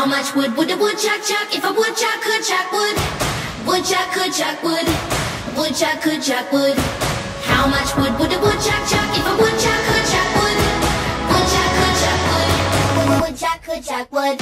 How much wood would a woodchuck chuck if a woodchuck could chuck wood? Woodchuck could chuck wood. Woodchuck could chuck wood. How much wood would a woodchuck chuck if a woodchuck could chuck wood? Woodchuck could chuck wood. Woodchuck could chuck wood.